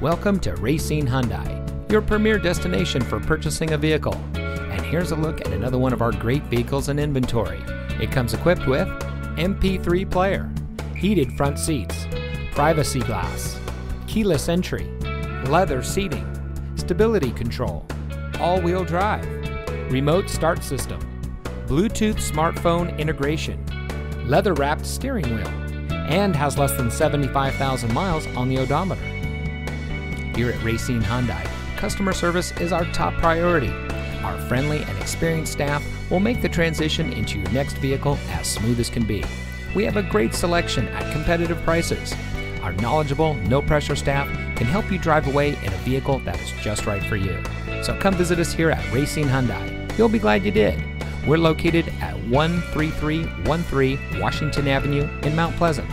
Welcome to Racine Hyundai, your premier destination for purchasing a vehicle. And here's a look at another one of our great vehicles in inventory. It comes equipped with MP3 player, heated front seats, privacy glass, keyless entry, leather seating, stability control, all-wheel drive, remote start system, Bluetooth smartphone integration, leather-wrapped steering wheel, and has less than 75,000 miles on the odometer. Here at Racine Hyundai, customer service is our top priority. Our friendly and experienced staff will make the transition into your next vehicle as smooth as can be. We have a great selection at competitive prices. Our knowledgeable, no pressure staff can help you drive away in a vehicle that is just right for you. So come visit us here at Racine Hyundai. You'll be glad you did. We're located at 13313 Washington Avenue in Mount Pleasant.